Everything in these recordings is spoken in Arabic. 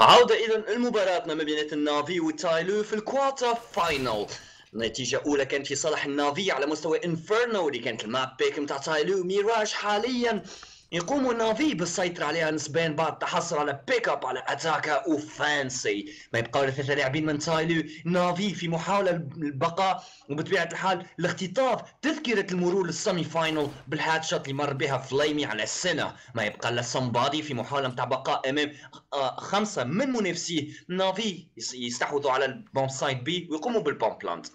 عودة إذا المباراة ما بين النافي وتايلو في ال quarter final نتيجة أولى كانت في صالح النافي على مستوى انفيرنو اللي كانت ال map pick متاع تايلو ميراج حاليا. يقوم النافي بالسيطرة عليها نسبيا بعد تحصل على pick up على اتاكا وفانسي ما يبقى ثلاثة لاعبين من تايلو نافي في محاولة للبقاء وبطبيعة الحال الاختطاف تذكرة المرور للسيمي فاينل بال headshot اللي مر بها فليمي على السنة. ما يبقى إلا سمبادي في محاولة متاع بقاء أمام آه، خمسة من منافسيه نافي يستحوذوا على ال bomb site B ويقوموا بال bomb plant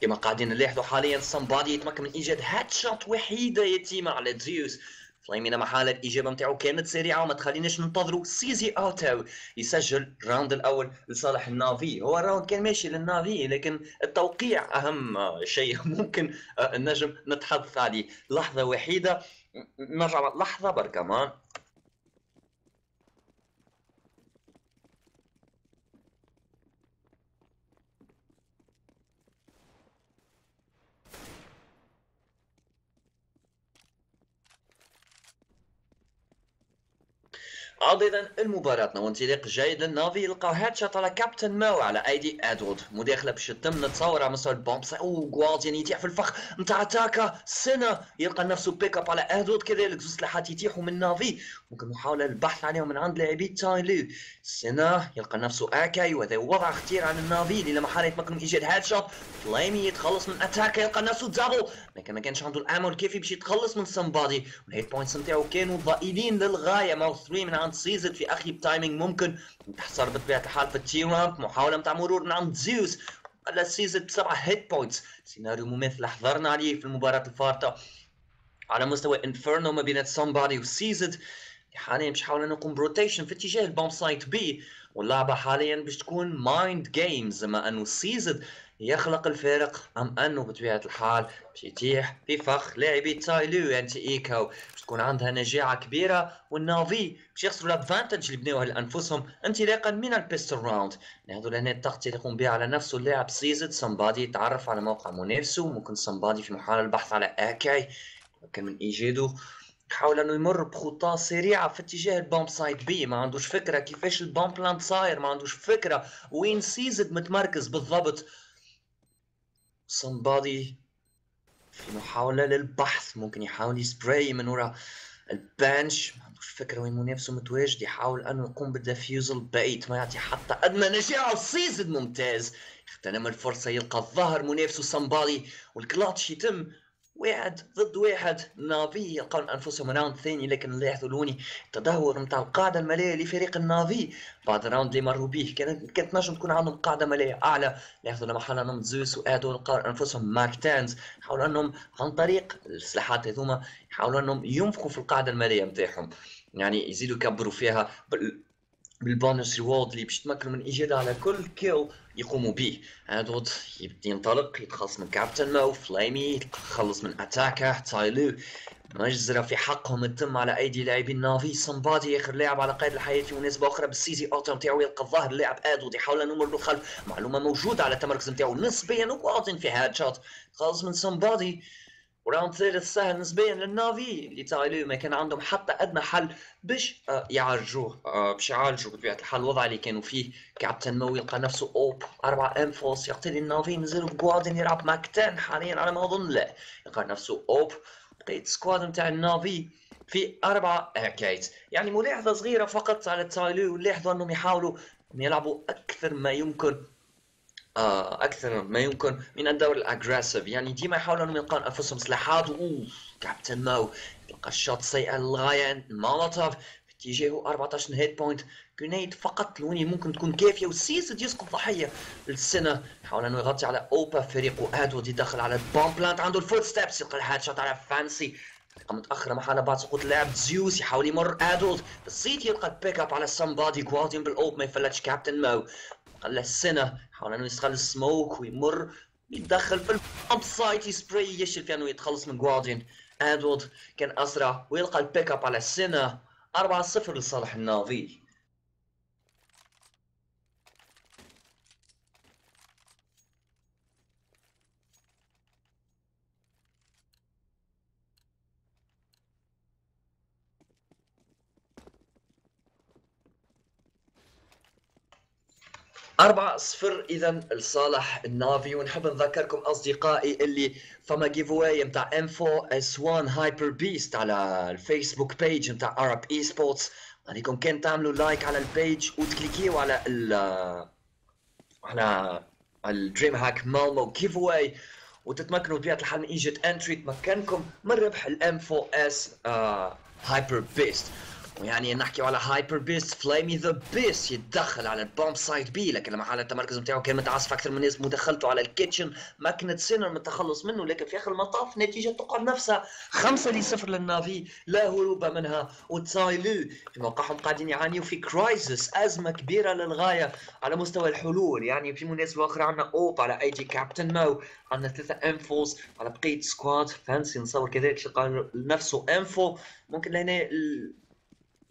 كما قاعدين نلاحظوا حاليا سامبادي يتمكن من إيجاد headshot وحيدة يتيمه على زيوس فليمي لا محالة الإجابة نتاعو كانت سريعة وما تخليناش ننتظروا CZ auto يسجل ال round الأول لصالح النافي. هو ال round كان ماشي للنافي لكن التوقيع أهم شيء ممكن نجم نتحدث عليه. لحظة وحيدة. نرجع لحظة بركة عضدا المباراة وانطلاق جيد للنافي يلقى هاد شوت على كابتن مو على أيدي ادوارد مداخلة باش تتم نتصور على مستوى البومبس أو جوارديان يتيح في الفخ نتاع تاكا سنة يلقى نفسه بيك أب على ادوارد كذلك زوج سلاحات يتيحوا من نافي. ممكن محاولة للبحث عليهم من عند لاعبي تايلو سنة يلقى نفسه أكاي وهذا وضع خطير عن النافي اللي لما حال يتمكن من إيجاد هاد شوت فليمي يتخلص من أتاكا يلقى نفسه دابل. لكن ما كانش عنده الأمل الكافي باش يتخلص من سمبادي والهيت بوينتس نتاعو كانوا ضئيلين للغاية. ماو 3 من عند سيزن في أخي بتايمينج ممكن. تحصل بطبيعة الحال في التي رامب. محاولة نتاع مرور من عند زيوس. على سيزن بسبعه هيت بوينتس. سيناريو مماثل حضرنا عليه في المباراة الفارطة. على مستوى انفيرنو ما بين سامبادي وسيزد. حاليا باش نحاول نقوم ب rotation في اتجاه ال bomb site B واللعبة حاليا باش تكون mind games ما انه سيزد يخلق الفارق أم انه بطبيعة الحال باش يتيح في فخ لاعبي تايلو anti eco باش تكون عندها نجاعة كبيرة والنافي باش يخسروا ال advantage اللي بناوها لأنفسهم انطلاقا من ال pistol round ناخذوا لهنا التغطيه اللي يقوم بها على نفسه اللاعب سيزد سمبادي يتعرف على موقع منافسه ممكن سمبادي في محاوله البحث على أكاي ممكن من ايجاده حاول إنه يمر بخطى سريعة في اتجاه ال bomb site B. ما عندوش فكرة كيفاش ال bomb plant صاير ما عندوش فكرة وين سيزد متمركز بالضبط. Somebody في محاولة للبحث ممكن يحاول يسبراي من وراء ال bench. ما عندوش فكرة وين منافسه متواجد يحاول إنه يقوم بال defusal بعيد ما يعطي حتى أدنى نجاعة سيزد ممتاز. اغتنم الفرصة يلقى الظهر منافسه سامبادي والكلاتش يتم. واحد ضد واحد. نافي يلقون أنفسهم round ثاني لكن نلاحظوا لوني تدهور نتاع القاعدة الماليه لفريق النافي. بعد ال round اللي مروا به كانت كانت نجم تكون عندهم قاعدة ماليه أعلى. لما حالا انهم زوس وادوارد لقاو أنفسهم MAC tens. حاولوا أنهم عن طريق السلاحات هذوما يحاولوا أنهم ينفخوا في القاعدة الماليه نتاعهم يعني يزيدوا يكبروا فيها بال bonus reward اللي باش يتمكنوا من ايجادها على كل kill يقوموا به ادوارد يبدي ينطلق يتخلص من كابتن مو فليمي يتخلص من أتاكا تايلو مجزرة في حقهم تتم على أيدي لاعبين نافي. سمبادي آخر لاعب على قيد الحياة في مناسبة أخرى بال CZ auto نتاعو يلقى الظاهر اللاعب ادوارد يحاول ان يمر للخلف معلومة موجودة على التمركز نتاعو نسبيا وواضح في headshot خلص من سمبادي و round ثالث سهل نسبيا للنافي اللي تايلو ما كان عندهم حتى أدنى حل باش آه، يعالجوه آه، باش يعالجوا بطبيعة الحال. الوضع اللي كانوا فيه كابتن مو يلقى نفسه أوب أربع انفوس يقتل النافي مازالوا بجوادن يلعب ماكتان حاليا على ما أظن لا. يلقى نفسه أوب بقيت سكواد نتاع النافي في أربعة هاكيت يعني ملاحظة صغيرة فقط على تايلو لاحظوا أنهم يحاولوا يلعبوا أكثر ما يمكن. أكثر ما يمكن من الدور الأجريسيف. يعني ديما يحاولوا انهم يلقون أنفسهم سلاحات اوف كابتن مو يلقى الشوت سيئه للغايه مولوتوف. في اتجاهه 14 هيت بوينت. جرينيد فقط لوني ممكن تكون كافية. وسيزد يسقط ضحيه للسنة. يحاول أنه يغطي على أوبا فريقه ادود يدخل على البوم بلانت. عنده الفوت ستيبس يلقى الهاد شوت على فانسي. متأخرة محل بعد سقوط اللاعب زيوس. يحاول يمر ادولت بالصيت يلقى البيك أب على سمبادي جوارديان بالأوب. ما يفلتش كابتن مو خلى السنة حاول إنه يستغل السموك ويمر يتدخل في البامب سايت يسبراي يشل في انه يتخلص من جوارديان ادوارد كان أسرع ويلقى البيك أب على السنة. 4-0 لصالح النافي. 4 0 اذا لصالح النافي ونحب نذكركم أصدقائي اللي فما giveaway نتاع انفو إس 1 Hyper Beast على الفيسبوك page نتاع ارب اي سبورتس عليكم كان تعملوا like على ال page وت cliquer يو على ال على الدريم هاك مالمو giveaway وتتمكنوا بطبيعه الحال من ايجاد entry تمكنكم من ربح الانفو إس Hyper Beast ويعني نحكي على Hyper Beast فلامي the beast يتدخل على ال bomb site B لكن لما حال التمركز نتاعو كان متعصف أكثر من الناس مداخلته على ال kitchen ما كانت سينر من التخلص منه لكن في آخر المطاف نتيجة تقعد نفسها خمسة لصفر للنافي لا هروب منها. وتسايلو في موقعهم قاعدين يعانيوا في كرايسس أزمة كبيرة للغاية على مستوى الحلول. يعني في مناسبة أخرى عندنا أوب على أي دي كابتن مو عندنا ثلاثة انفوز على بقية سكواد فانسي نصور كذلك قال نفسه انفو ممكن لهنا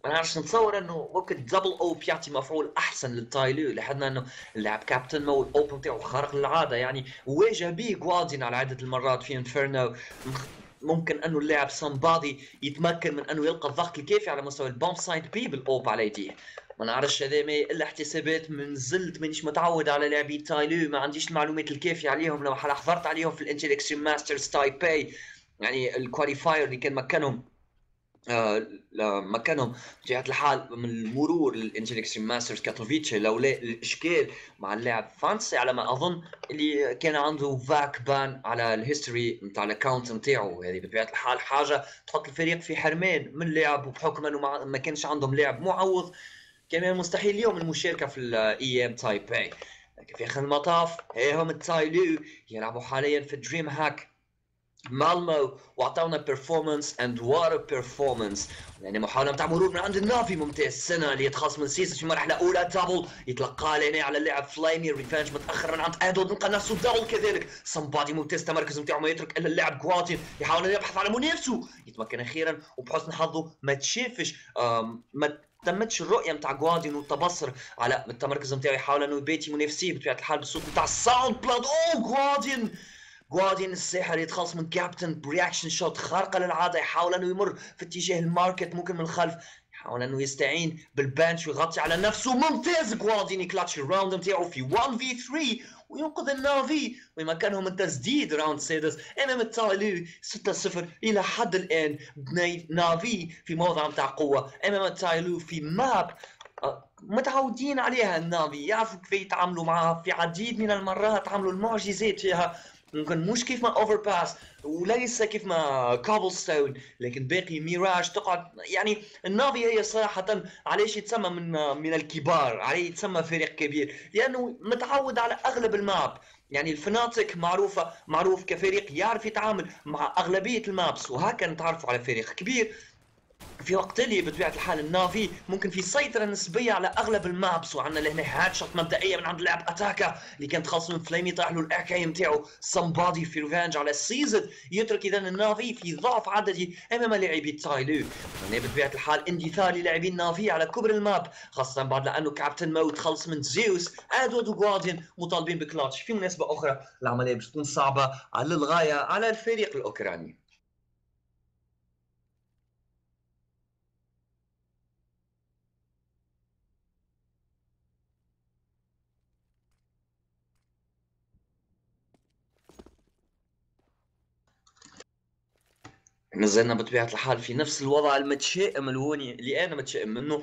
ما نعرفش نتصور إنه ممكن دبل أو يعطي مفعول أحسن للتايلو لحدنا إنه اللاعب كابتن مو ال AWPing تاعو خارق للعادة. يعني واجه به جوارديان على عدة المرات في انفيرنو ممكن إنه اللاعب سامبادي يتمكن من إنه يلقى الضغط الكافي على مستوى ال bomb site B بال AWP على يديه ما نعرفش هذا ما إلا احتسابات من زلت مانيش متعود على لاعبي تايلو ما عنديش المعلومات الكافيه عليهم. لو حضرت عليهم في Extreme Masters تايباي يعني ال qualifier اللي كان مكانهم آه مكانهم بطبيعة الحال من المرور لل Intel Extreme Masters كاتوفيتش لولا الإشكال مع اللاعب فانسي على ما أظن اللي كان عنده VAC ban على ال history نتاع ال account نتاعو هذه بطبيعة الحال حاجة تحط الفريق في حرمان من لاعب وبحكم إنه ما كانش عندهم لاعب معوض كان من المستحيل اليوم المشاركة في ال IEM تايباي لكن في آخر المطاف هم التايلو يلعبوا حاليا في دريم هاك مالمو واعطونا performance and what performance يعني محاولة نتاع مرور من عند النافي ممتاز. السنة اللي يتخلص من سيسا في مرحله اولى دبل يتلقى لنا على اللاعب فلايمي ريفانج متاخر من عند أدود. نلقى نفسه دبل كذلك. سمبادي ممتاز التمركز نتاعو ما يترك إلا اللاعب جواتين يحاول يبحث على منافسه. يتمكن أخيرا وبحسن حظه. ما تشافش ما تمتش الرؤية نتاع جوادين والتبصر على التمركز نتاعو يحاول إنه يبيتي منافسيه بطبيعة الحال بالصوت نتاع الساوند بلاد أوه جوادين جوارديان الساحر يتخلص من كابتن برياكشن شوت خارقه للعادة يحاول إنه يمر في اتجاه الماركت ممكن من الخلف يحاول إنه يستعين بال bench ويغطي على نفسه. ممتاز! جوارديان ي clutch ال round نتاعو في 1 في 3 وينقذ النافي ويمكنهم التسديد round سادس امام التايلو 6-0 إلى حد الآن. نافي في موضع نتاع قوة. امام التايلو في map آه، متعودين عليها النافي. يعرفوا كيف يتعاملوا معها. في عديد من المرات عملوا المعجزات فيها. ممكن مش كيف ما Overpass وليس كيف ما Cobblestone لكن باقي ميراج تقعد يعني النافي هي صراحة علاش يتسمى من من الكبار عليه يتسمى فريق كبير لأنه متعود على أغلب ال map يعني الفناتك معروفة معروف كفريق يعرف يتعامل مع أغلبية ال maps وهكذا نتعرفوا على فريق كبير في وقت اللي بطبيعة الحال النافي ممكن في سيطرة نسبية على أغلب ال maps وعندنا لهنا headshot مبدئيه من عند اللاعب أتاكا اللي كان تخلص من فليمي طاح له ال AK نتاعو. سمبادي في revenge على السيزد يترك اذا النافي في ضعف عددي أمام لاعبي تايلو. هنا بطبيعة الحال اندثار للاعبين النافي على كبر ال map خاصة بعد لأنه كابتن مو تخلص من زيوس ادوارد وجوارديان مطالبين بكلاتش. في مناسبة أخرى العملية بتكون صعبة على الغاية على الفريق الأوكراني. نزلنا بطبيعة الحال في نفس الوضع المتشائم الهوني اللي أنا متشائم منه.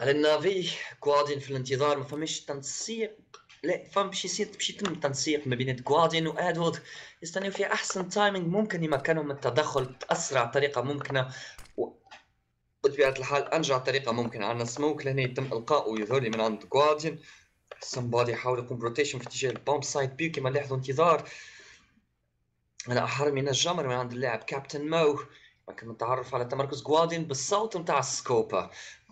على النافي جوارديان في الانتظار ما فماش تنسيق. لا فهم باش يصير باش يتم التنسيق ما بين جوارديان وادوارد يستنيو في أحسن timing ممكن يمكنهم من التدخل باسرع طريقة ممكنة. و... بطبيعة الحال أنجع طريقة ممكنة. عندنا سموك لهنا يتم القائه يظهر لي من عند جوارديان. سمبادي يحاول يقوم ب rotation في اتجاه ال bomb site B و كما لاحظوا انتظار. أحر من الجمر من عند اللاعب كابتن مو لكن متعرف على تمركز جوارديان بالصوت نتاع ال scope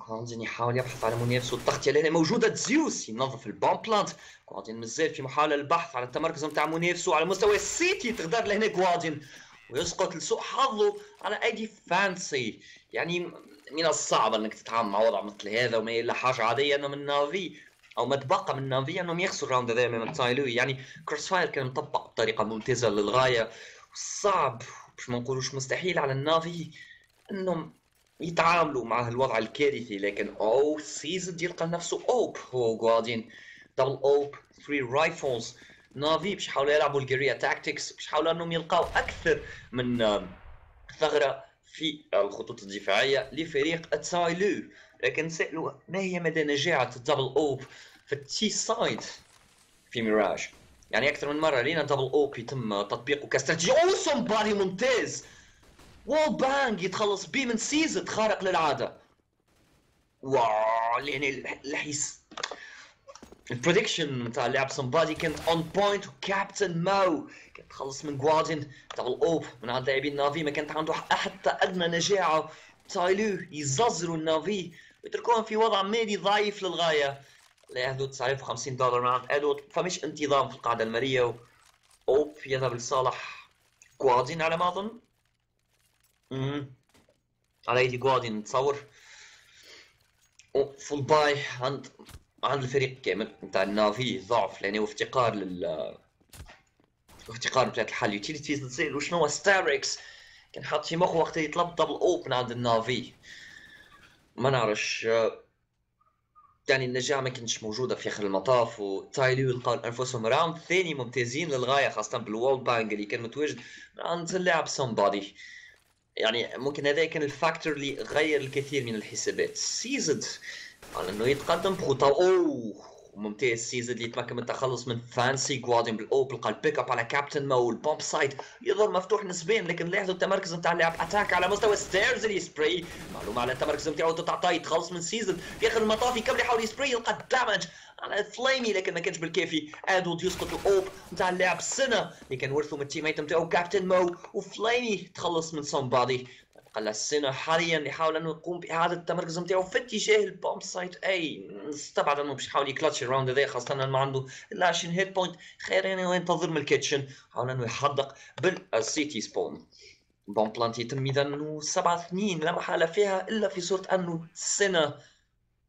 جوارديان يحاول يبحث على منافسه التغطيه لهنا موجودة زيوس ينظف ال bomb plant. جوارديان مازال في محاولة للبحث على التمركز نتاع منافسه على مستوى ال CT. تقدر لهنا جوارديان ويسقط لسوء حظه على أيدي فانسي. يعني من الصعب إنك تتعامل مع وضع مثل هذا وما الا حاجة عاديه انه من نافي. أو ما تبقى من نافي أنهم يخسروا ال round هذا من تايلو يعني crossfire كان مطبق بطريقة ممتازة للغاية. صعب. مش ما نقولوش مستحيل على النافي أنهم يتعاملوا مع هالوضع الكارثي. لكن أو سيزن يلقى نفسه أوب هو جوادين دبل اوب 3 رايفلز نافي باش يحاولوا يلعبوا الجيريا تاكتكس باش يحاولوا أنهم يلقاو أكثر من ثغرة في الخطوط الدفاعية لفريق تسايلو لكن سألوا ما هي مدى نجاعة الدبل اوب في التي سايد في ميراج؟ يعني أكثر من مرة لينا double AWP يتم تطبيقه كاستراتيجية. أو سومبادي ممتاز wallbang يتخلص بيه من سيزت خارق للعادة. واو يعني الحيس. ال prediction نتاع لعب سمبادي كانت on point وكابتن ماو كانت تخلص من جواردين double AWP من عند لاعبين نافي ما كانت عنده حتى أدنى نجاعة. تايلو يززروا النافي. ويتركوهم في وضع مالي ضعيف للغاية. لا يحدث 950 دولار من عند ادوت فمش انتظام في القاعدة المالية اوب يذهب لصالح جواردين على ما أظن. على إيدي جواردين نتصور. فول باي عند عند الفريق كامل نتاع النافي ضعف لأنه افتقار لل افتقار بطبيعه الحال يوتيليتيز نسال وشنو هو ستاركس كان حاط في مخه وقت يطلب double AWP من عند النافي. ما نعرفش يعني النجاح ما كانتش موجودة في آخر المطاف وتايلو لقاو أنفسهم round ثاني ممتازين للغاية خاصة بال wallbang اللي كان متواجد عند اللاعب سومبادي يعني ممكن هذا كان ال factor اللي غير الكثير من الحسابات. سيزد على إنه يتقدم بخطى أوه! ممتاز سيزد اللي يتمكن من التخلص من فانسي جوادين بال AWP قال pick up على كابتن مو ال bombsite يظهر مفتوح نسبيا لكن لاحظوا التمركز نتاع اللاعب اتاك على مستوى stairs اللي يسبراي معلومة على التمركز نتاعو تعطاه يتخلص من سيزد في اخر المطاف يكمل يحاول يسبراي يلقى damage على فليمي لكن ما كانش بالكافي. ادود يسقط ال AWP نتاع اللاعب سنه اللي كان ورثه من ال teammate نتاعو كابتن مو وفليمي تخلص من سون قال السنة حاليا يحاول أنه يقوم بإعادة التمركز نتاعو في اتجاه ال bombsite A استبعد أنه باش يحاول ي clutch ال round هذا خاصة أنه ما عنده الا 20 hit point خير يعني ينتظر من ال kitchen. حاول أنه يحدق بال CT spawn bomb plant يتم اذا سبعة سنين لا محالة فيها إلا في صورة أنه السنة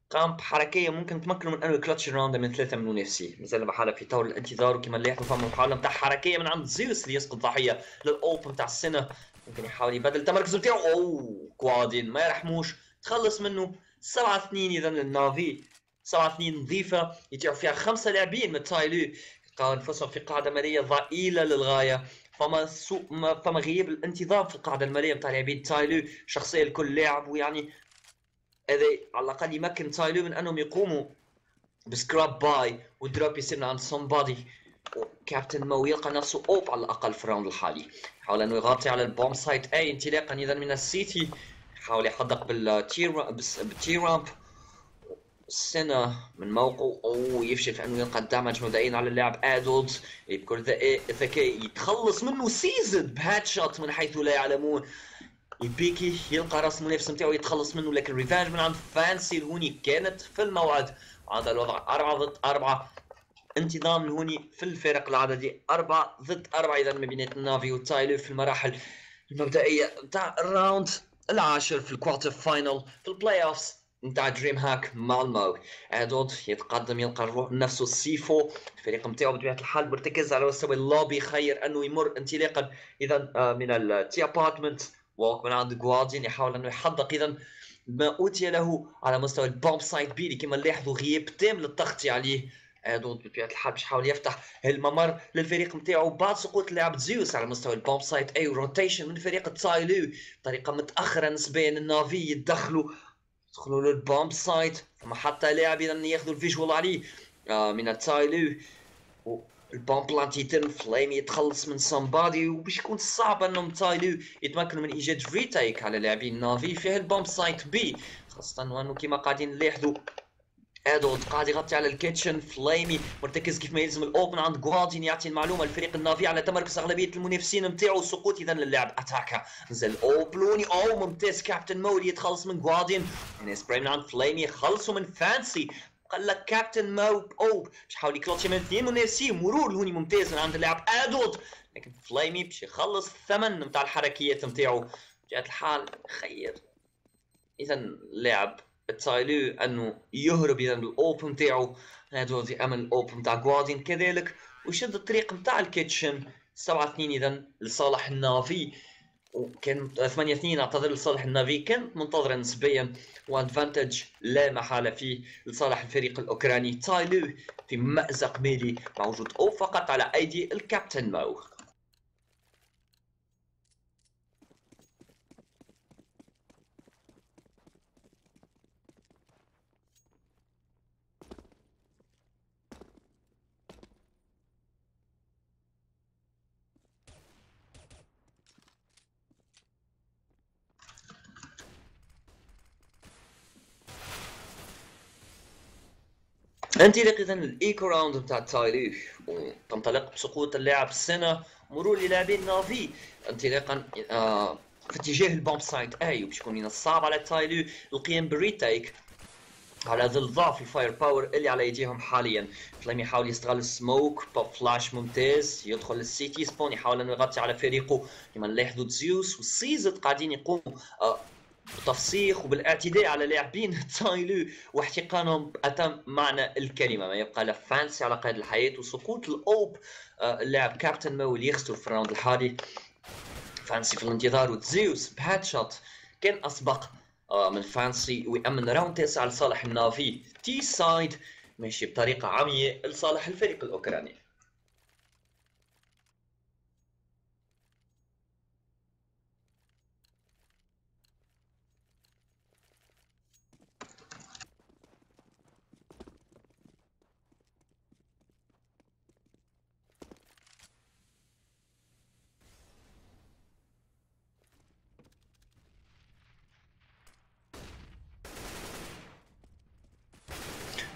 قام بحركيه ممكن تمكنه من أنه ي clutch ال round من ثلاثة من منافسيه مازال بحاله في طور الانتظار وكما نلاحظوا فما محاوله نتاع حركية من عند زيوس اللي يسقط ضحية لل AWP نتاع السنة ممكن يحاول يبدل التمركز نتاعو أوه كوادين ما يرحموش. تخلص منه. سبعة اثنين اذا للنافي. سبعة اثنين نظيفة. يتيعوا فيها خمسة لاعبين من تايلو لقاو انفسهم في قاعدة مالية ضئيلة للغاية. فما سوء ما فما غياب الانتظام في القاعدة المالية نتاع لاعبين تايلو شخصية لكل لاعب ويعني هذا على الأقل يمكن تايلو من أنهم يقوموا ب scrap buy و drop يصير عند سومبادي كابتن مو يلقى نفسه AWP على الأقل في ال round الحالي. حاول أنه يغطي على ال bombsite A انطلاقا اذا من ال CT. حاول يحدق بال T بال T ramp سنة من موقعه. أو يفشل في أنه يلقى ال damage مبدئيا على اللاعب ادورد بكل ذكاء يتخلص منه سيزد ب headshot من حيث لا يعلمون. ي peek يلقى رأس المنافس نتاعو يتخلص منه لكن revenge من عند فانسي الهوني كانت في الموعد. هذا الوضع أربعة ضد أربعة. انتظام الهوني في الفرق العددي أربعة ضد أربعة. إذا ما بين النافي وتايلو في المراحل المبدئية نتاع ال round العاشر في ال quarter final في ال playoffs نتاع DreamHack مالمو ادود يتقدم يلقى نفسه سيفو. الفريق نتاعو بطبيعة الحال مرتكز على مستوى اللوبي. خير أنه يمر انطلاقا. اذا آه، من ال T apartment walk من عند جواردين يحاول أنه يحدق. اذا ما أوتي له على مستوى ال bombsite B كما نلاحظوا غياب تام للتغطية عليه. donc بطبيعه الحال باش يحاول يفتح الممر للفريق نتاعو بعد سقوط لاعب زيوس على مستوى ال bombsite. أي rotation من فريق تايلو بطريقه متأخرة نسبيا النافي يدخلوا يدخلوا لل bombsite. فما حتى لاعب ياخذوا ال visual عليه. آه من التايلو ال bomb plant يتم فليم يتخلص من سامبادي وباش يكون صعب أنهم تايلو يتمكنوا من إيجاد retake على لاعبين نافي فيه ال bombsite B خاصة انه كيما قاعدين نلاحظوا ادورد قاعد يغطي على ال kitchen فليمي مرتكز كيف ما يلزم ال AWP من عند جوادين يعطي المعلومة الفريق النافي على تمركز أغلبية المنافسين نتاعو سقوط اذا للاعب اتاكا نزل أوبلوني أو ممتاز كابتن مولي يتخلص من جوادين يعني سبراي من عند فليمي يخلصوا من فانسي. قال لك كابتن مو أو باش يحاول يكلتش من اثنين منافسين مرور هوني ممتاز من عند اللاعب ادولد لكن فليمي باش يخلص الثمن نتاع الحركيات نتاعو. بطبيعه الحال خير. اذا لاعب تسايلو أنه يهرب اذا بالاوبن نتاعو هذا امل الأوبن نتاع جواردين كذلك. ويشد الطريق نتاع الكيتشن. 7 2 اذا لصالح النافي. وكان 8 2 اعتذر لصالح النافي. كانت منتظرة نسبيا وادفانتج لا محالة فيه لصالح الفريق الأوكراني. تايلو في مأزق ميلي مع وجود أو فقط على أيدي الكابتن ماو انطلاق إذا ال eco round بتاع التاريخ وتنطلق بسقوط اللاعب السنة مرور للاعبين نافي. انطلاقا آه في اتجاه ال bombsite A وباش يكون من الصعب على تايلو القيام بال retake على ظل ضعف ال firepower اللي على ايديهم حاليا. فلام يحاول يستغل ال smoke pop flash ممتاز. يدخل لل CT spawn يحاول انه يغطي على فريقه لما نلاحظوا زيوس وسيزت قاعدين يقوموا بالتفسيخ وبالاعتداء على لاعبين تايلو واحتقانهم بأتم معنى الكلمة. ما يبقى لا فانسي على قيد الحياة وسقوط ال AWP آه، اللاعب كابتن مو اللي يخسر في ال round الحالي فانسي في الانتظار وزيوس ب headshot كان أسبق آه، من فانسي ويأمن round تاسع لصالح النافي T side ماشي بطريقة عمياء لصالح الفريق الأوكراني.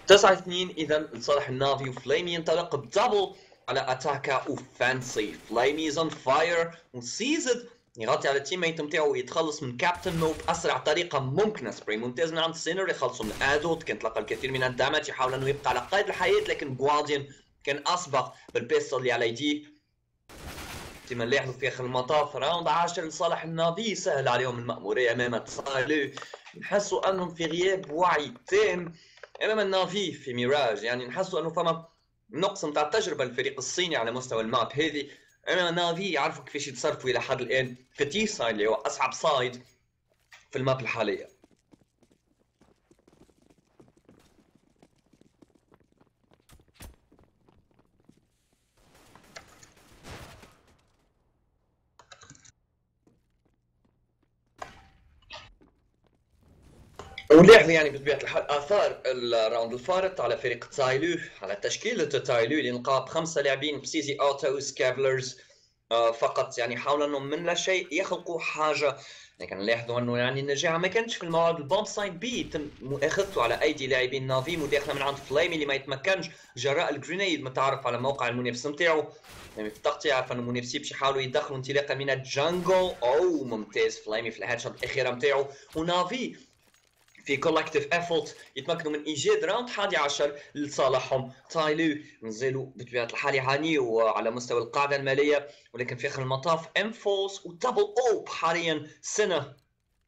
9 2 إذا لصالح النافي وفليمي ينطلق ب double على أتاكا وفانسي. فليمي از on fire وسيزد يغطي على ال teammate نتاعو ويتخلص من كابتن مو باسرع طريقة ممكنة. سبري ممتاز من عند سينر يخلصوا من ادوارد كان تلقى الكثير من الدامج يحاول أنه يبقى على قيد الحياة لكن جوارديان كان أسبق بال pistol اللي على يديه. كما نلاحظوا في آخر المطاف. round 10 لصالح النافي. سهل عليهم المأمورية أمام تايلو نحسوا أنهم في غياب وعي تام أمام النافي في ميراج يعني نحسوا أنه فما نقص نتاع التجربة للفريق الصيني على مستوى ال map هذه أمام النافي يعرفوا كيفاش يتصرفوا إلى حد الآن في T side اللي هو أصعب side في ال map الحالية. ولعب يعني بطبيعة الحال. آثار ال round الفارط على فريق تايلو على تشكيله تايلو اللي نلقى بخمسه لاعبين ب CZ autos Kevlars آه فقط يعني حاولوا انهم من لا شيء يخلقوا حاجة. لكن نلاحظوا أنه يعني النجاعه ما كانتش في المواد ال bomb site B تم مؤاخذته على أيدي لاعبين نافي مداخلة من عند فليمي اللي ما يتمكنش. جراء ال grenade متعرف على موقع المنافس نتاعو يعني في التغطيه عارف انه المنافسين باش يحاولوا يدخلوا انطلاقة من ال jungle أو ممتاز فليمي في ال headshot الأخيرة نتاعو ونافي في collective effort يتمكنوا من إيجاد round 11 لصالحهم. تايلو نزلوا بطبيعة الحال يعانيوا على مستوى القاعدة المالية ولكن في آخر المطاف M4s و double AWP حاليا سنة.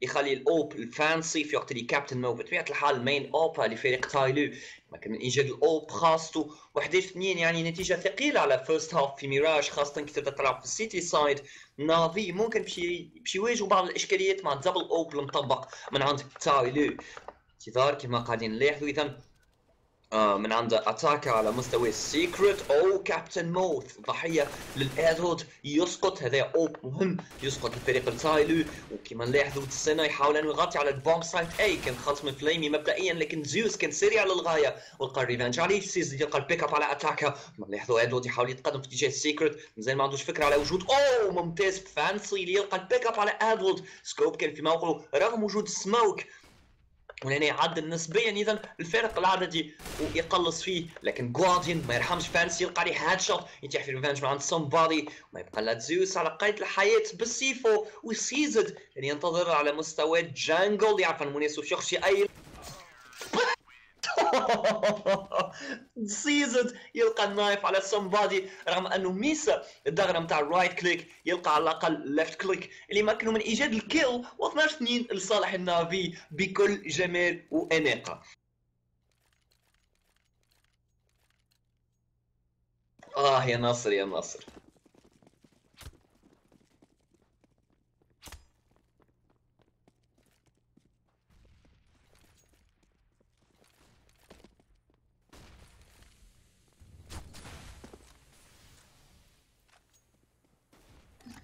يخلي ال AWP لفانسي في وقت اللي كابتن مو بطبيعه الحال main AWPer لفريق تايلو لكن ايجاد ال AWP خاصته. 11 2 يعني نتيجة ثقيلة على first half في ميراج خاصة كي تبدأ تلعب في ال CT side نافي ممكن بشي يواجهوا بعض الإشكاليات مع الدبل اوب المطبق من عند تايلو انتظار كما قاعدين نلاحظوا. اذا من عند أتاكا على مستوى السيكريت أو كابتن موث ضحية للادهود يسقط هذا أوب مهم. يسقط الفريق التايلو. وكما نلاحظوا السنة يحاول انه يغطي على البومب سايت. أي كان خلص من فليمي مبدئيا لكن زيوس كان سريع للغاية. ولقى الريفانج عليه. سيز يلقى البيك أب على أتاكا. نلاحظوا ادهود يحاول يتقدم في اتجاه السيكريت زي ما عندوش فكرة على وجود. أوه ممتاز. فانسي يلقى البيك أب على ادهود سكوب كان في موقعه رغم وجود سموك. وهنا يعدل نسبيا اذا الفارق العددي ويقلص فيه. لكن جوارديان ما يرحمش فانسي يلقى عليه هاد شوت يتيح في ريفنج من عند سون بادي وما يبقى لا زيوس على قيد الحياة بالسيفو. وسيزد يعني ينتظر على مستوى جانجل يعرف انه مناسب يخشي أي سيزد يلقى ال knife على سمبادي رغم أنه ميسا الدغرة نتاع ال right click يلقى على الأقل left click اللي يمكنه من إيجاد ال kill و12 2 لصالح النافي بكل جمال وأناقة. آه يا ناصر يا ناصر.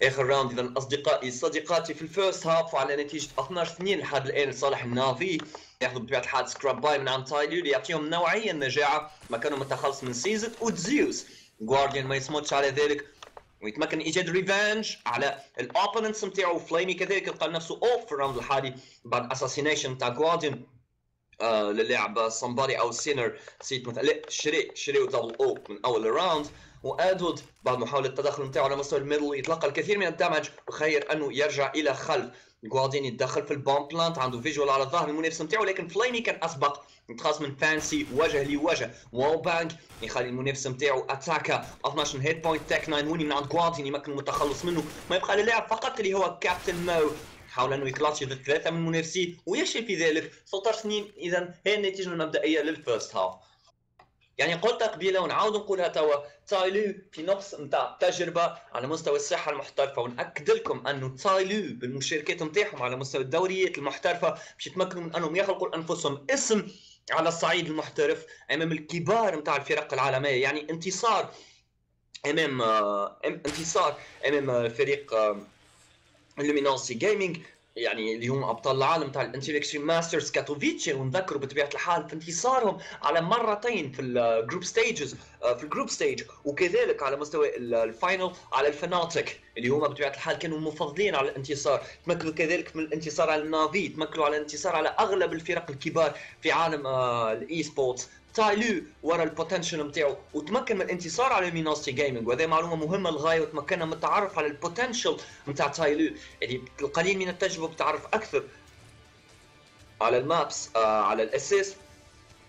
آخر راوند اذا أصدقائي صديقاتي في الفيرست هاف وعلى نتيجة 12 2 لحد الآن لصالح النافي ياخذوا بطبيعة الحال سكراب باي من عند تايلو ليعطيهم نوعية النجاعة ما كانوا متخلص من سيزت وتزيوس جوارديان ما يصمتش على ذلك ويتمكن إيجاد ريفانج على الاوبوننتس نتاعو. فليمي كذلك لقى نفسه اوف في الراوند الحالي بعد اساسينيشن تاع جوارديان آه للاعب صمباري أو سينر نسيت مثلا لا شري شري دبل أو من أول الراوند وآدود بعد محاولة التدخل نتاعو على مستوى الميدل يتلقى الكثير من الدمج. وخير أنه يرجع إلى خلف. جواردين يتدخل في البوم بلانت عنده فيجوال على الظهر المنافس نتاعو لكن فليمي كان أسبق. يتخلص من فانسي وجه لوجه. واو بانك يخلي المنافس نتاعو أتاكا. 12 هيت بوينت تاك 9 ويني من عند جواردين يمكن المتخلص منه. ما يبقى للاعب فقط اللي هو كابتن مو حاول أنه يكلاتش ضد ثلاثة من المنافسين ويفشل في ذلك. 16 سنين اذا هي النتيجة المبدئيه للفيرست هاف يعني قلتها قبيله ونعاود نقولها توا. تايلو في نقص نتاع تجربة على مستوى الساحه المحترفة. ونأكد لكم أنه تايلو بالمشاركات نتاعهم على مستوى الدوريات المحترفة باش يتمكنوا من أنهم يخلقوا لأنفسهم اسم على الصعيد المحترف أمام الكبار نتاع الفرق العالمية. يعني انتصار أمام آه، انتصار أمام آه، فريق آه، Luminosity Gaming يعني اللي هم أبطال العالم تاع ال Intel Extreme Masters كاتوفيتشي ونذكروا بطبيعة الحال في انتصارهم على مرتين في ال group stages في ال group stage وكذلك على مستوى ال final على الفناتك اللي هم بطبيعة الحال كانوا مفضلين على الانتصار. تمكنوا كذلك من الانتصار على النافي تمكنوا على الانتصار على أغلب الفرق الكبار في عالم آه، ال esports تايلو ورا ال potential نتاعو وتمكن من الانتصار على Luminosity Gaming وهذه معلومة مهمة للغاية وتمكنا من التعرف على ال potential نتاع تايلو يعني القليل من التجربة بتعرف أكثر على ال maps آه على الاساس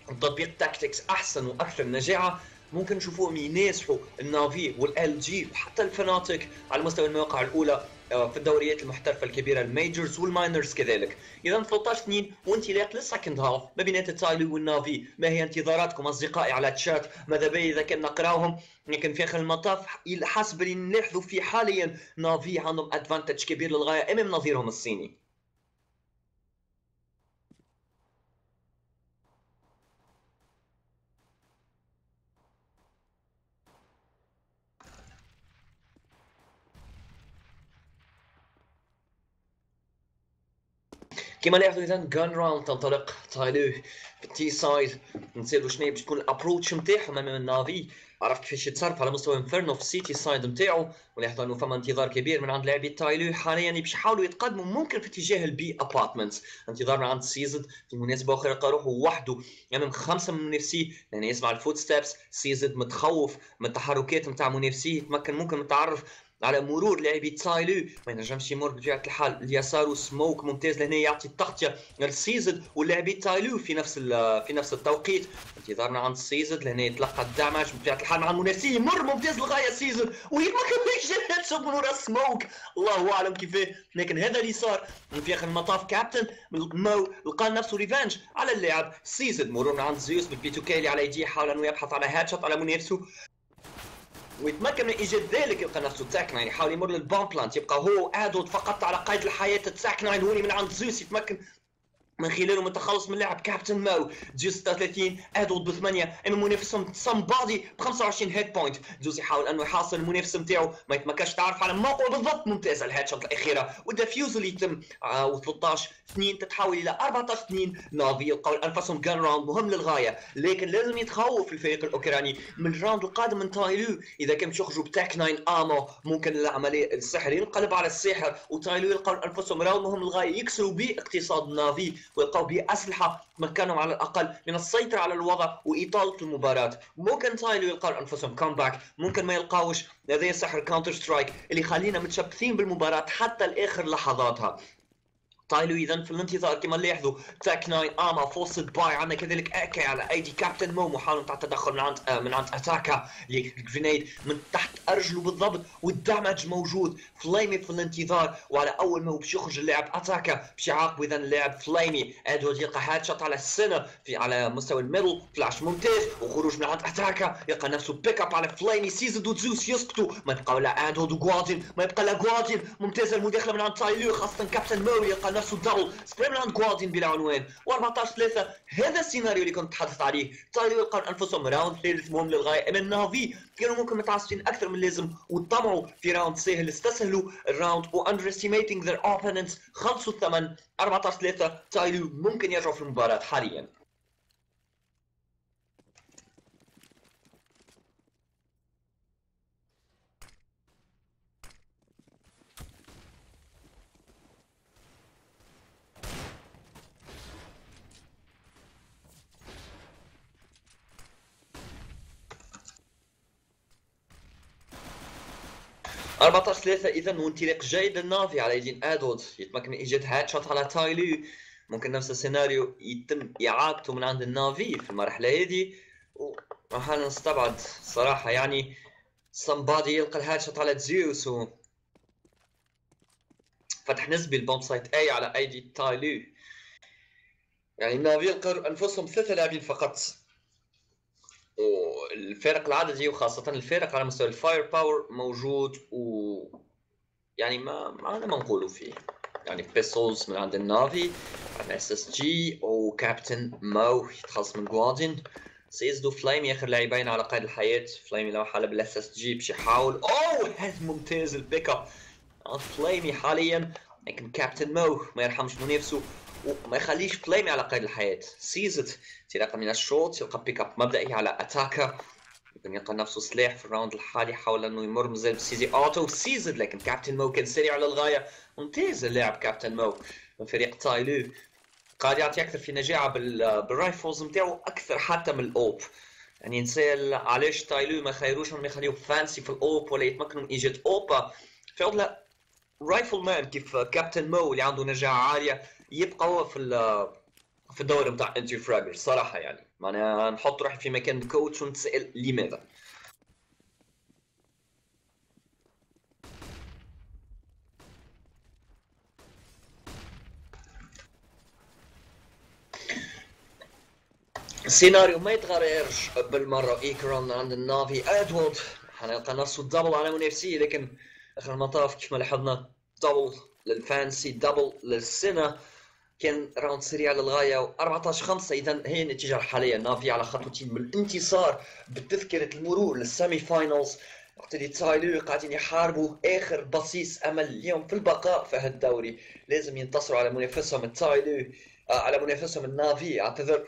تطبيق tactics أحسن وأكثر نجاعة. ممكن نشوفوهم ينافسوا النافي وال LG وحتى الفناتيك على مستوى المواقع الأولى. في الدوريات المحترفة الكبيرة ال majors وال minors كذلك. إذا 13 2 وانطلاق لل second half ما بين تايلو والنافي. ما هي انتظاراتكم أصدقائي على تشات ماذا بي إذا كان نقراهم؟ لكن في آخر المطاف حسب اللي نلاحظوا فيه حاليا نافي عندهم advantage كبير للغاية أمام نظيرهم الصيني. كما لاحظوا اذا gun round تنطلق تايلو في ال T side نسالوا شنو باش تكون ال approach نتاعهم امام النافي عرفت كيفاش يتصرف على مستوى انفيرنو في ال CT side نتاعو ولاحظوا إنه فما انتظار كبير من عند لاعبي تايلو. حاليا باش يحاولوا يتقدموا ممكن في اتجاه ال B apartments انتظار من عند سيزد في مناسبة أخرى لقى روحه وحده امام خمسة من منافسيه لأن يسمع ال footsteps سيزد متخوف من التحركات نتاع منافسيه يتمكن ممكن من التعرف على مرور لاعبي تايلو. ما ينجمش يمر بطبيعه الحال. اليسار سموك ممتاز لهنا يعطي التغطية للسيزد ولاعبي تايلو في نفس في نفس التوقيت. انتظارنا عند السيزد لهنا يتلقى الدمج بطبيعه الحال مع المنافسين. يمر ممتاز للغايه السيزد من يجي من ورا سموك. الله أعلم كيفاه. لكن هذا اللي صار. في اخر المطاف كابتن لقى نفسه ريفانج على اللاعب سيزد. مرورنا عند زيوس بالبي 2 كي اللي على يديه حاول انه يبحث على هاد شوت على منافسه. ويتمكن من ايجاد ذلك يلقى نفسه تاك ناين يحاول يمر للبوم بلانت. يبقى هو ادود فقط على قيد الحياة تاك ناين هوني من عند زيوس يتمكن من خلاله متخلص من لاعب كابتن ماو جوز 36 ادولد ب 8 اما منافسهم سم بادي ب 25 hit point. جوز يحاول أنه يحاصر المنافس نتاعو ما يتمكنش تعرف على موقعه بالضبط ممتاز ال headshot الاخيره وال defuse اللي يتم آه و13 2 تتحول إلى 14 2 نافي يلقاو أنفسهم gun round مهم للغاية. لكن لازم يتخوف الفريق الأوكراني من ال round القادم من تايلو. إذا كان يخرجوا ب Tec-9 آمو ممكن العملية السحر ينقلب على الساحر وتايلو يلقاو أنفسهم round مهم للغاية يكسروا به اقتصاد نافي ويلقاو بأسلحة مكنهم على الأقل من السيطرة على الوضع وإطالة المباراة. ممكن تايلو يلقاو أنفسهم كومباك ممكن ما يلقاوش. لديه سحر كاونتر سترايك اللي يخلينا متشبثين بالمباراة حتى لآخر لحظاتها. تايلو إذا في الانتظار كما لاحظوا تاك 9 اما فورسد باي عندنا كذلك اكي على ايدي كابتن مو محاولة تاع التدخل من عند آه من عند اتاكا الجرينيد من تحت أرجله بالضبط والدمج موجود. فليمي في الانتظار وعلى أول ما هو باش يخرج اللاعب اتاكا باش يعاقبه إذا اللاعب فليمي ادوارد يلقى هاد شوت على السنة في على مستوى الميدل. فلاش ممتاز وخروج من عند اتاكا يلقى نفسه بيك اب على فليمي سيزد وتزوس يسقطوا ما يبقى ولا ادوارد وجوادين ما يبقى لا جوادين ممتازة المداخلة من عند تايلو خاصة كابتن مو يلقى نفسه سبريم لاند جوادين بلا عنوان. و14 3 هذا السيناريو اللي كنت تحدث عليه. تايلو يلقون أنفسهم round ثالث مهم للغاية. ان النافي كانوا ممكن متعصبين أكثر من اللازم. وطمعوا في round سهل. استسهلوا ال round و underestimating their opponents. خلصوا الثمن. 14 3 تايلو ممكن يرجعوا في المباراة حاليا. 14 3 اذا وانطلاق جيد للنافي على يدين ادود يتمكن من إيجاد headshot على تايلو. ممكن نفس السيناريو يتم إعادته من عند النافي في المرحلة هذه. وراح نستبعد صراحة يعني somebody يلقى ال headshot على زيوس فتح نسبي ال bomb site A على أيدي تايلو. يعني النافي يلقى أنفسهم ثلاثة لاعبين فقط. والفارق العددي وخاصة الفارق على مستوى ال fire power موجود و يعني ما عندنا ما نقولوا فيه. يعني بيسوز من عند النافي عندنا SSG وكابتن مو يتخلص من جواردين سيزدو فليمي اخر لاعبين على قيد الحياة. فليمي لو حل بال SSG باش يحاول. أوه هذا ممتاز ال pick up. فليمي حاليا لكن كابتن مو ما يرحمش منافسه وما يخليش فليمي على قيد الحياة. سيزت انطلاقا من الشوط يلقى pick up مبدئي على اتاكا يمكن يلقى نفسه سلاح في ال round الحالي حاول إنه يمر مازال ب CZ auto. سيزد لكن كابتن مو كان سريع للغاية. ممتاز اللاعب كابتن مو من فريق تايلو. قاعد يعطي أكثر في نجاعه بال rifles نتاعو أكثر حتى من ال AWP. يعني نسال علاش تايلو ما خيروش إنهم يخليوه فانسي في ال AWP ولا يتمكنوا من إيجاد أوبا. في عضله rifle man كيف كابتن مو اللي عنده نجاعة عالية. يبقى هو في في الدوري بتاع انتي فراجر صراحة يعني. معناها نحط روحي في مكان الكوتش ونتسأل لماذا. السيناريو ما يتغيرش بالمرة. ايكرون عند النافي. أدوارد. حنلقى نفسه دبل على منافسيه لكن آخر المطاف كيف ما لاحظنا double للفانسي double للسنة. كان round سريع للغايه و14 5 اذا هي النتيجه الحاليه نافي على خطوتين من الانتصار بتذكرة المرور لل semi finals وقت اللي تايلو قاعدين يحاربوا آخر بصيص أمل اليوم في البقاء في هالدوري. لازم ينتصروا على منافسهم التايلو آه على منافسهم النافي اعتذر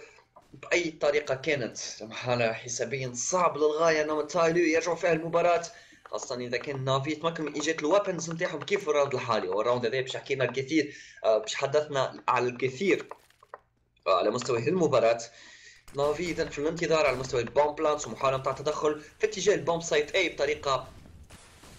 بأي طريقة كانت. حاله حسابيا صعب للغاية. انهم تايلو يرجعوا في المباراة. خاصة إذا كان نافي تمكن من إيجاد ال weapons نتاعهم كيف ال round الحالي وال round هذا باش حكينا الكثير آه، باش حدثنا على الكثير آه، على مستوى المباراة. نافي إذا في الانتظار على مستوى ال bomb plants ومحاولة نتاع التدخل في اتجاه ال bomb site A بطريقة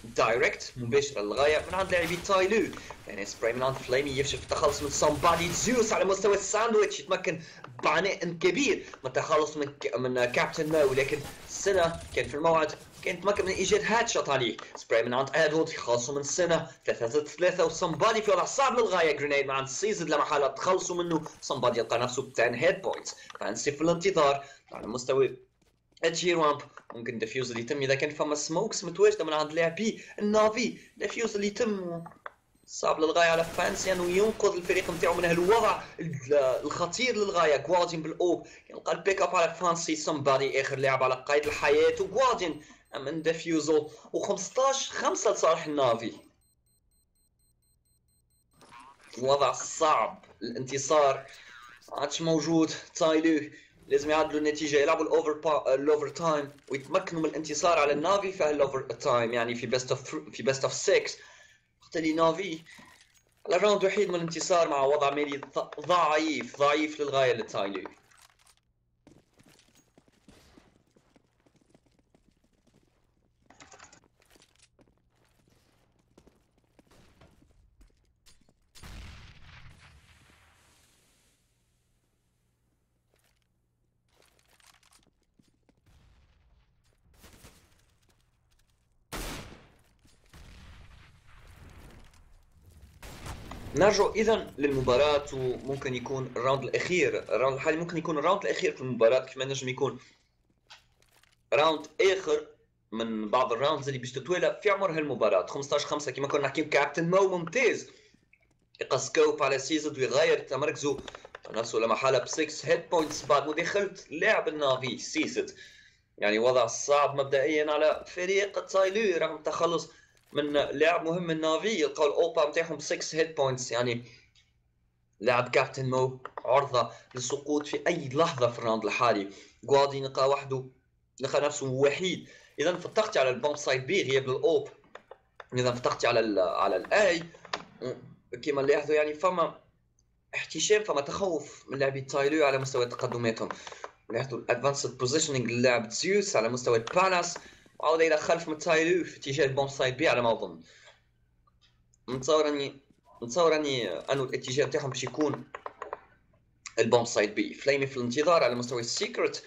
direct مباشرة للغاية من عند لاعبي تايلو. يعني سبراي من عند فليمي يفشل في التخلص من سامبادي زيوس على مستوى الساندويتش يتمكن بعناء كبير من التخلص من من كابتن ماو. لكن السنة كان في الموعد كان تمكن من إيجاد headshot عليه سبراي من عند ادوارد يخلصوا من السنة 3 3 وسمبادي في وضع صعب للغاية. grenade من عند سيزد لما حاله تخلصوا منه. سمبادي يلقى نفسه ب 10 hit points فانسي في الانتظار على مستوى ال G ramp ممكن defuse اللي يتم إذا كان فما smokes متواجدة من عند لاعبي النافي defuse اللي يتم صعب للغاية على فانسي انه ينقذ الفريق نتاعو من هالوضع الخطير للغاية. جوادين بالاو يلقى البيك اب على فانسي سمبادي آخر لاعب على قيد الحياة. وجوادين من defuse و15 5 لصالح ال Na'Vi. الوضع صعب الانتصار عادش موجود. TyLoo لازم يعدلوا النتيجة يلعبوا ال over ال overtime ويتمكنوا من الانتصار على ال Na'Vi في ال overtime يعني في best of في best of 6 وقت اللي Na'Vi على ال round وحيد من الانتصار مع وضع مالي ضعيف ضعيف للغاية ل TyLoo نرجع اذا للمباراة وممكن يكون ال round الأخير. ال round الحالي ممكن يكون ال round الأخير في المباراة كما نجم يكون. round آخر من بعض ال rounds اللي باش تتوالى في عمر هالمباراة. 15 5 كما كنا نحكي captainMo ممتاز. يلقى scope على Seized ويغير تمركزه نفسه لما حالة ب 6 hit points بعد مداخلة لاعب ال Na'Vi Seized. يعني وضع صعب مبدئيا على فريق TyLoo رغم التخلص من لاعب مهم من Na'Vi يلقاو ال AWP نتاعهم 6 hit points يعني لاعب captainMo عرضة للسقوط في أي لحظة في ال round الحالي. GuardiaN يلقى وحده لقى نفسه وحيد. إذا فتقتي على ال bombsite B غياب ال AWP إذا فتقتي على ال على ال A كما لاحظوا يعني فما احتشام فما تخوف من لاعبي TyLoo على مستوى تقدماتهم. لاحظوا ال advanced positioning للاعب زيوس على مستوى palace وعود إلى خلف من TyLoo في اتجاه ال bombsite B على ما أظن. نتصور اني نتصور اني أنه الاتجاه تاعهم باش يكون ال bombsite B. Flamie في الانتظار على مستوى ال secret.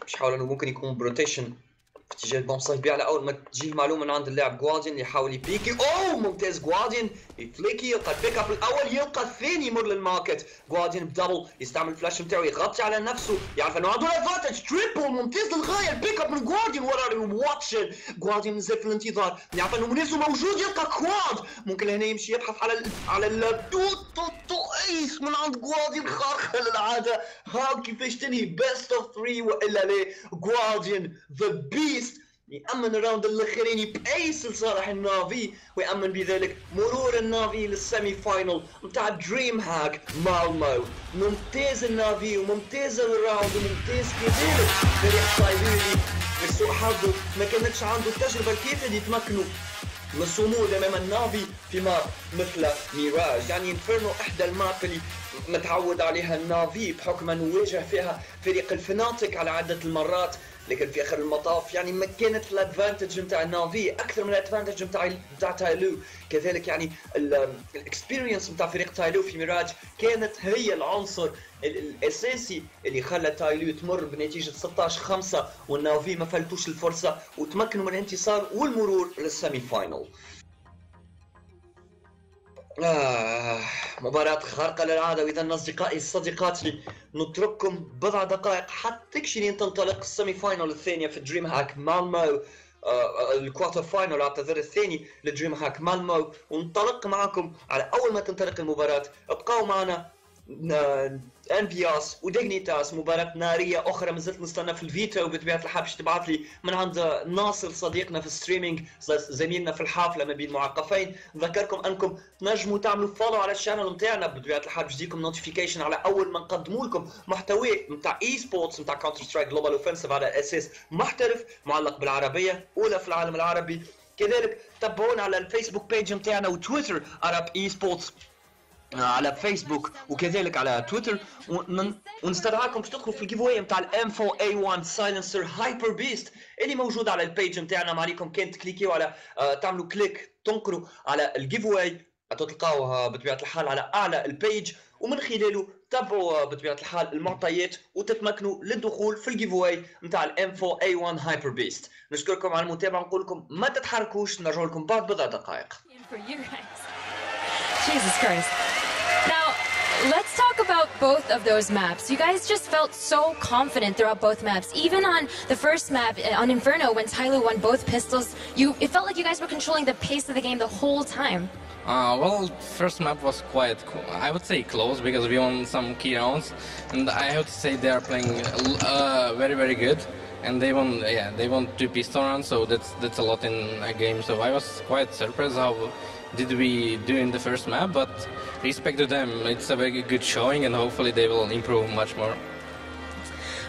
باش يحاول أنه ممكن يكون rotation في اتجاه ال bombsite B على أول ما تجي المعلومه من عند اللاعب GuardiaN اللي يحاول يبيكي. أوه! ممتاز GuardiaN يفليكي يلقى ال pick up الأول يلقى الثاني يمر لل market. GuardiaN ب double يستعمل الفلاش نتاعو يغطي على نفسه. يعرف إنه عنده advantage triple ممتاز للغاية. ال pick up من GuardiaN ورا واتشن GuardiaN مازال في الانتظار. يعرف إنه منافسه موجود يلقى quad ممكن هنا يمشي يبحث على ال على الدوت ace من عند GuardiaN خارقه للعاده ها كيفاش تنهي؟ best of 3 وإلا لا GuardiaN the best يأمن ال round الاخراني ب ace لصالح ال Na'Vi ويأمن بذلك مرور ال Na'Vi لل semi final نتاع DreamHack مالمو ممتاز ال Na'Vi وممتاز ال round وممتاز كذلك فريق سايبيري لسوء حظه ما كانتش عنده التجربه الكافيه اللي يتمكنوا. من الصمود أمام ال Na'Vi في map مثل ميراج. يعني Inferno إحدى ال map اللي متعود عليها ال Na'Vi بحكم أنه واجه فيها فريق ال Fnatic على عدة المرات. لكن في آخر المطاف يعني ما كانت ال advantage نتاع Na'Vi أكثر من ال advantage نتاع نتاع TyLoo كذلك يعني ال experience نتاع فريق TyLoo في ميراج كانت هي العنصر الأساسي اللي خلى TyLoo تمر بنتيجة 16 5 وال Na'Vi ما فلتوش الفرصة وتمكنوا من الانتصار والمرور لل semi final آه مباراة خارقة للعادة. وإذا أصدقائي صديقاتي نترككم بضع دقائق حتى كشرين تنطلق ال semi final الثانية في DreamHack مالمو ال quarter final اعتذر الثاني ل DreamHack مالمو وننطلق معكم على أول ما تنطلق المباراة. ابقوا معنا EnVyUs و Dignitas مباراة نارية أخرى ما زلت نستنى في الفيديو بطبيعة الحال باش تبعث لي من عند ناصر صديقنا في ال streaming زميلنا في الحافلة ما بين معقفين نذكركم أنكم تنجموا تعملوا follow على ال channel نتاعنا بطبيعة الحال باش تجيكم notification على أول ما نقدموا لكم محتوى نتاع esports نتاع Counter-Strike Global Offensive على أساس محترف معلق بالعربية أولى في العالم العربي. كذلك تابعونا على الفيسبوك page نتاعنا وتويتر عرب esports على فيسبوك وكذلك على تويتر ونستدعاكم باش تدخلوا في ال giveaway نتاع ال M 4 A 1 silencer Hyper Beast اللي موجود على ال page نتاعنا ما عليكم كان تكليكيو على آه تعملوا click تنقروا على ال giveaway تلقاوها بطبيعة الحال على أعلى ال page ومن خلاله تابعوا بطبيعة الحال المعطيات وتتمكنوا للدخول في ال giveaway نتاع ال M 4 A 1 Hyper Beast نشكركم على المتابعة. نقول لكم ما تتحركوش. نرجع لكم بعد بضع دقائق. Jesus Christ. Now, let's talk about both of those maps. You guys just felt so confident throughout both maps. Even on the first map, uh, on Inferno, when Tyler won both pistols, you it felt like you guys were controlling the pace of the game the whole time. Uh, well, first map was quite, I would say close because we won some key rounds, and I have to say they are playing uh, very, very good. And they won, yeah, they won two pistol rounds, so that's that's a lot in a game. So I was quite surprised how did we do in the first map, but respect to them, it's a very good showing and hopefully they will improve much more.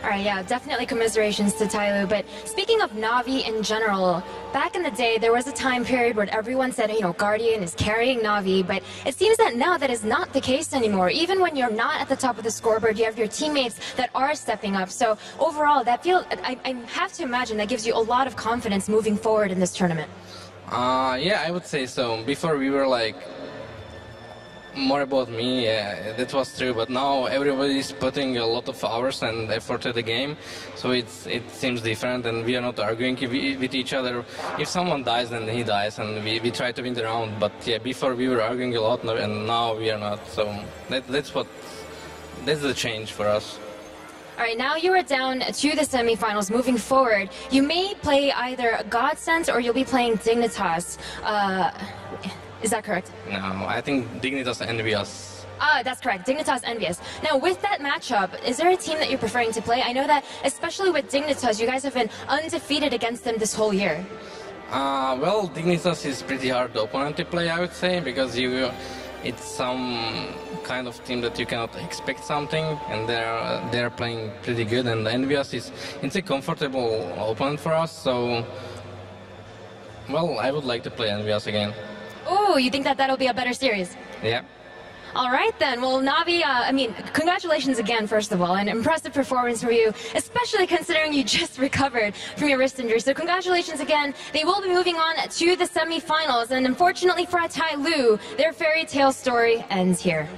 All right, yeah, definitely commiserations to Tyloo. But speaking of Navi in general, back in the day, there was a time period where everyone said, you know, Guardian is carrying Navi, but it seems that now that is not the case anymore. Even when you're not at the top of the scoreboard, you have your teammates that are stepping up. So overall, that feel I, I have to imagine that gives you a lot of confidence moving forward in this tournament. Uh, yeah, I would say so. Before we were like more about me, yeah, that was true. But now everybody's putting a lot of hours and effort to the game, so it's it seems different, and we are not arguing with each other. If someone dies, then he dies, and we, we try to win the round. But yeah, before we were arguing a lot, and now we are not. So that, that's what that's the change for us. All right, now you are down to the semifinals. Moving forward, you may play either Godsent or you'll be playing Dignitas. Uh, is that correct? No, I think Dignitas Envious. Ah, that's correct. Dignitas Envious. Now, with that matchup, is there a team that you're preferring to play? I know that, especially with Dignitas, you guys have been undefeated against them this whole year. Uh, well, Dignitas is pretty hard opponent to play, I would say, because you, it's some kind of team that you cannot expect something, and they're they're playing pretty good. And Envious is it's a comfortable opponent for us, so well, I would like to play Envious again. Oh, you think that that'll be a better series? Yeah. All right then. Well, Navi, uh, I mean, congratulations again, first of all, an impressive performance from you, especially considering you just recovered from your wrist injury. So congratulations again. They will be moving on to the semifinals, and unfortunately for Tai Lu, their fairy tale story ends here.